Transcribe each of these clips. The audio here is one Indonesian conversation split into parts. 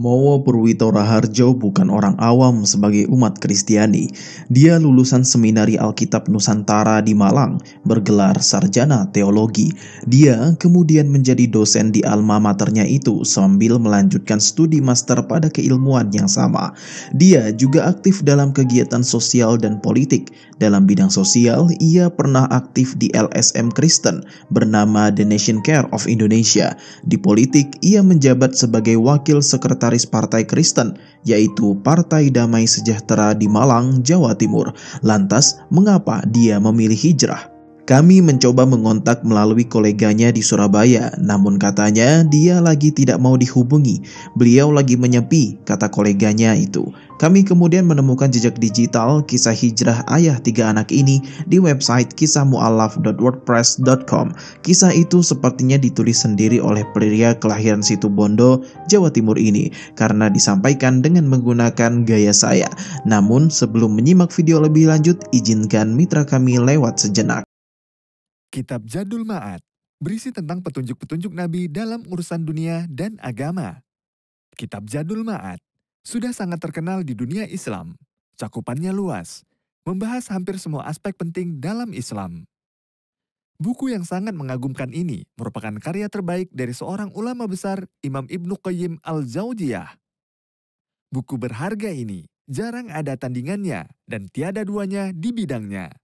Mowo Purwito Raharjo bukan orang awam sebagai umat Kristiani. Dia lulusan Seminari Alkitab Nusantara di Malang, bergelar sarjana teologi. Dia kemudian menjadi dosen di alma maternya itu sambil melanjutkan studi master pada keilmuan yang sama. Dia juga aktif dalam kegiatan sosial dan politik. Dalam bidang sosial, ia pernah aktif di LSM Kristen bernama The Nation Care of Indonesia. Di politik, ia menjabat sebagai wakil sekretaris sekretaris Partai Kristen, yaitu Partai Damai Sejahtera di Malang, Jawa Timur. Lantas, mengapa dia memilih hijrah? Kami mencoba mengontak melalui koleganya di Surabaya, namun katanya dia lagi tidak mau dihubungi. Beliau lagi menyepi, kata koleganya itu. Kami kemudian menemukan jejak digital kisah hijrah ayah tiga anak ini di website kisahmualaf.wordpress.com. Kisah itu sepertinya ditulis sendiri oleh pria kelahiran situ Bondo, Jawa Timur ini, karena disampaikan dengan menggunakan gaya saya. Namun sebelum menyimak video lebih lanjut, izinkan mitra kami lewat sejenak. Kitab Jadul Ma'at berisi tentang petunjuk-petunjuk Nabi dalam urusan dunia dan agama. Kitab Jadul Ma'at sudah sangat terkenal di dunia Islam. Cakupannya luas, membahas hampir semua aspek penting dalam Islam. Buku yang sangat mengagumkan ini merupakan karya terbaik dari seorang ulama besar Imam Ibnu Qayyim al-Jauziyah. Buku berharga ini jarang ada tandingannya dan tiada duanya di bidangnya.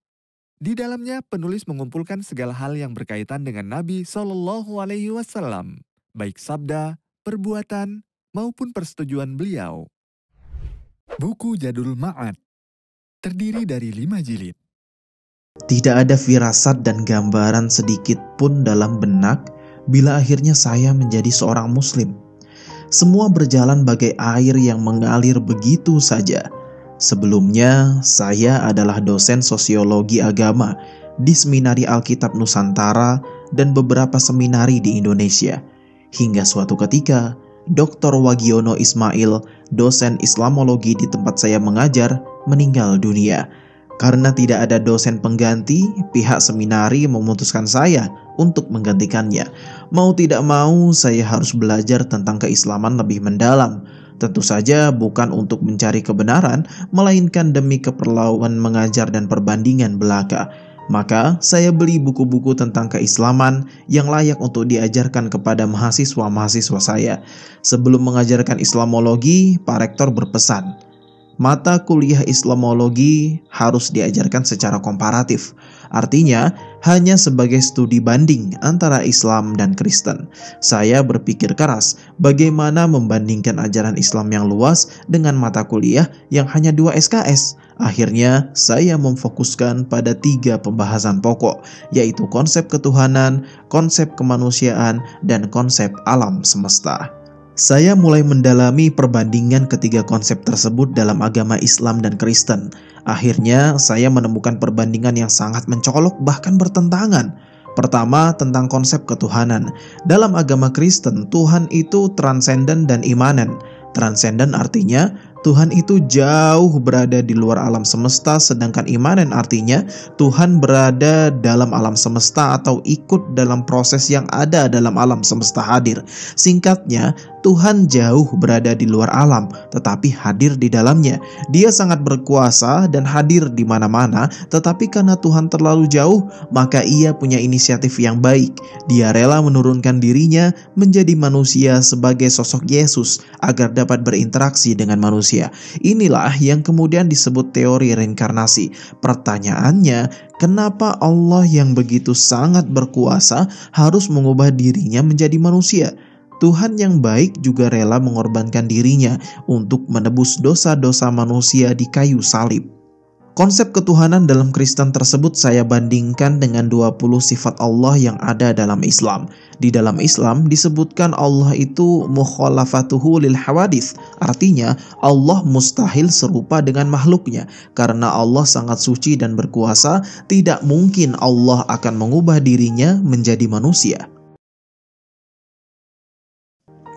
Di dalamnya penulis mengumpulkan segala hal yang berkaitan dengan Nabi Shallallahu Alaihi Wasallam, baik sabda, perbuatan, maupun persetujuan beliau. Buku Jadul Ma'at terdiri dari lima jilid. Tidak ada firasat dan gambaran sedikit pun dalam benak bila akhirnya saya menjadi seorang muslim. Semua berjalan bagai air yang mengalir begitu saja Sebelumnya, saya adalah dosen sosiologi agama di Seminari Alkitab Nusantara dan beberapa seminari di Indonesia. Hingga suatu ketika, Dr. Wagiono Ismail, dosen Islamologi di tempat saya mengajar, meninggal dunia. Karena tidak ada dosen pengganti, pihak seminari memutuskan saya untuk menggantikannya. Mau tidak mau, saya harus belajar tentang keislaman lebih mendalam Tentu saja bukan untuk mencari kebenaran, melainkan demi keperluan mengajar dan perbandingan belaka. Maka saya beli buku-buku tentang keislaman yang layak untuk diajarkan kepada mahasiswa-mahasiswa saya. Sebelum mengajarkan Islamologi, Pak Rektor berpesan, mata kuliah Islamologi harus diajarkan secara komparatif. Artinya, hanya sebagai studi banding antara Islam dan Kristen. Saya berpikir keras bagaimana membandingkan ajaran Islam yang luas dengan mata kuliah yang hanya dua SKS. Akhirnya, saya memfokuskan pada tiga pembahasan pokok, yaitu konsep ketuhanan, konsep kemanusiaan, dan konsep alam semesta. Saya mulai mendalami perbandingan ketiga konsep tersebut dalam agama Islam dan Kristen. Akhirnya, saya menemukan perbandingan yang sangat mencolok, bahkan bertentangan. Pertama, tentang konsep ketuhanan. Dalam agama Kristen, Tuhan itu transenden dan imanen. Transenden artinya Tuhan itu jauh berada di luar alam semesta, sedangkan imanen artinya Tuhan berada dalam alam semesta atau ikut dalam proses yang ada dalam alam semesta hadir. Singkatnya, Tuhan jauh berada di luar alam, tetapi hadir di dalamnya. Dia sangat berkuasa dan hadir di mana-mana, tetapi karena Tuhan terlalu jauh, maka ia punya inisiatif yang baik. Dia rela menurunkan dirinya menjadi manusia sebagai sosok Yesus agar dapat berinteraksi dengan manusia. Inilah yang kemudian disebut teori reinkarnasi. Pertanyaannya, kenapa Allah yang begitu sangat berkuasa harus mengubah dirinya menjadi manusia? Tuhan yang baik juga rela mengorbankan dirinya untuk menebus dosa-dosa manusia di kayu salib. Konsep ketuhanan dalam Kristen tersebut saya bandingkan dengan 20 sifat Allah yang ada dalam Islam. Di dalam Islam disebutkan Allah itu mukhalafatuhu lil hawadith. Artinya Allah mustahil serupa dengan makhluknya. Karena Allah sangat suci dan berkuasa, tidak mungkin Allah akan mengubah dirinya menjadi manusia.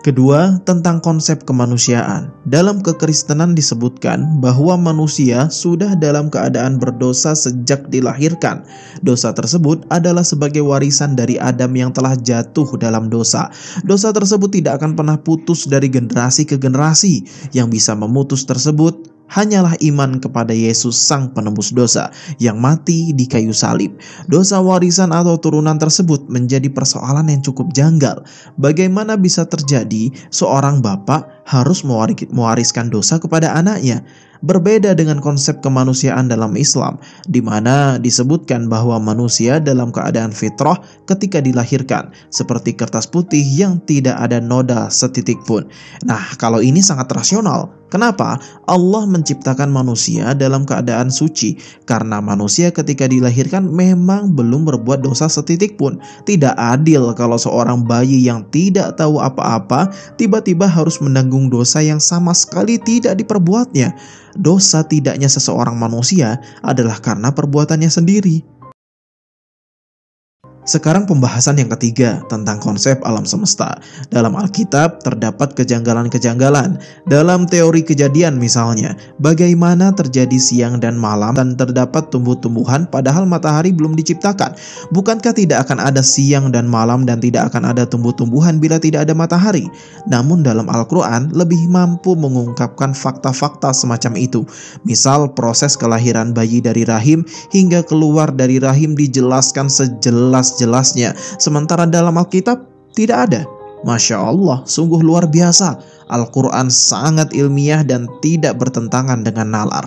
Kedua, tentang konsep kemanusiaan. Dalam kekristenan disebutkan bahwa manusia sudah dalam keadaan berdosa sejak dilahirkan. Dosa tersebut adalah sebagai warisan dari Adam yang telah jatuh dalam dosa. Dosa tersebut tidak akan pernah putus dari generasi ke generasi. Yang bisa memutus tersebut hanyalah iman kepada Yesus sang penebus dosa yang mati di kayu salib. Dosa warisan atau turunan tersebut menjadi persoalan yang cukup janggal. Bagaimana bisa terjadi seorang bapak harus mewariskan dosa kepada anaknya? Berbeda dengan konsep kemanusiaan dalam Islam, di mana disebutkan bahwa manusia dalam keadaan fitrah ketika dilahirkan, seperti kertas putih yang tidak ada noda setitik pun. Nah, kalau ini sangat rasional. Kenapa? Allah menciptakan manusia dalam keadaan suci karena manusia ketika dilahirkan memang belum berbuat dosa setitik pun. Tidak adil kalau seorang bayi yang tidak tahu apa-apa tiba-tiba harus menanggung dosa yang sama sekali tidak diperbuatnya dosa tidaknya seseorang manusia adalah karena perbuatannya sendiri. Sekarang pembahasan yang ketiga tentang konsep alam semesta. Dalam Alkitab terdapat kejanggalan-kejanggalan. Dalam teori kejadian misalnya, bagaimana terjadi siang dan malam dan terdapat tumbuh-tumbuhan padahal matahari belum diciptakan. Bukankah tidak akan ada siang dan malam dan tidak akan ada tumbuh-tumbuhan bila tidak ada matahari? Namun dalam Al-Quran lebih mampu mengungkapkan fakta-fakta semacam itu. Misal proses kelahiran bayi dari rahim hingga keluar dari rahim dijelaskan sejelas jelas-jelasnya. Sementara dalam Alkitab tidak ada. Masya Allah, sungguh luar biasa. Al-Quran sangat ilmiah dan tidak bertentangan dengan nalar.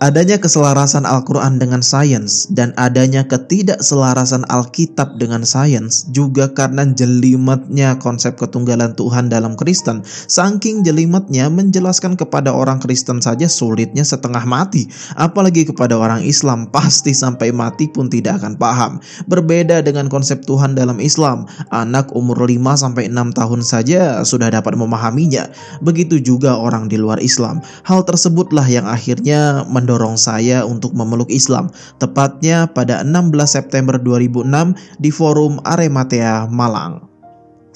Adanya keselarasan Al-Quran dengan sains dan adanya ketidakselarasan Alkitab dengan sains juga karena jelimetnya konsep ketunggalan Tuhan dalam Kristen. Saking jelimetnya menjelaskan kepada orang Kristen saja sulitnya setengah mati. Apalagi kepada orang Islam pasti sampai mati pun tidak akan paham. Berbeda dengan konsep Tuhan dalam Islam, anak umur 5-6 tahun saja sudah dapat memahaminya. Begitu juga orang di luar Islam. Hal tersebutlah yang akhirnya mendorong mendorong saya untuk memeluk Islam, tepatnya pada 16 September 2006 di Forum Arematea Malang.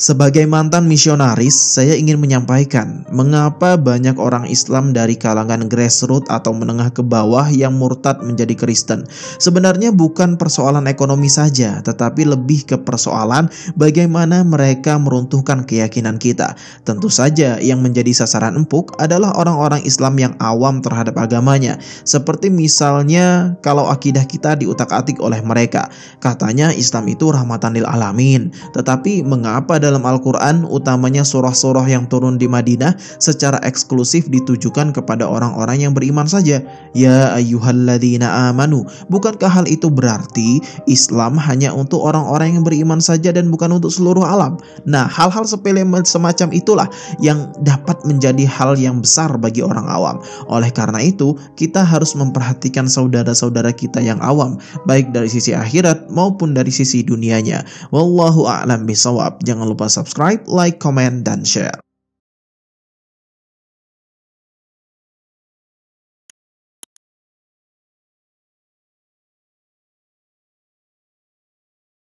Sebagai mantan misionaris, saya ingin menyampaikan mengapa banyak orang Islam dari kalangan grassroots atau menengah ke bawah yang murtad menjadi Kristen. Sebenarnya bukan persoalan ekonomi saja, tetapi lebih ke persoalan bagaimana mereka meruntuhkan keyakinan kita. Tentu saja yang menjadi sasaran empuk adalah orang-orang Islam yang awam terhadap agamanya. Seperti misalnya kalau akidah kita diutak-atik oleh mereka. Katanya Islam itu rahmatan lil alamin. Tetapi mengapa dalam Al-Quran, utamanya surah-surah yang turun di Madinah, secara eksklusif ditujukan kepada orang-orang yang beriman saja. Ya ayyuhalladzina amanu. Bukankah hal itu berarti Islam hanya untuk orang-orang yang beriman saja dan bukan untuk seluruh alam? Nah, hal-hal sepele semacam itulah yang dapat menjadi hal yang besar bagi orang awam. Oleh karena itu, kita harus memperhatikan saudara-saudara kita yang awam, baik dari sisi akhirat maupun dari sisi dunianya. Wallahu a'lam bisawab. Jangan lupa lupa subscribe, like, comment, dan share.